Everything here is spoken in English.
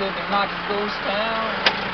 looking like a ghost down.